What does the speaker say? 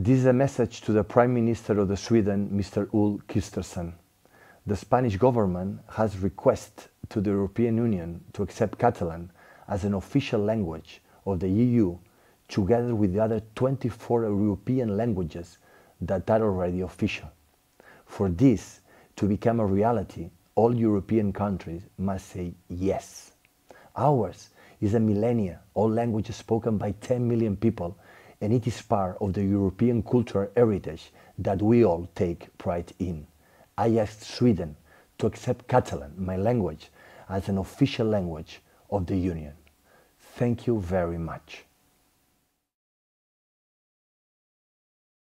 This is a message to the Prime Minister of Sweden, Mr. Ulf Kristersson. The Spanish government has requested to the European Union to accept Catalan as an official language of the EU together with the other 24 European languages that are already official. For this to become a reality, all European countries must say yes. Ours is a millennia, all languages spoken by 10 million people, and it is part of the European cultural heritage that we all take pride in. I asked Sweden to accept Catalan, my language, as an official language of the Union. Thank you very much.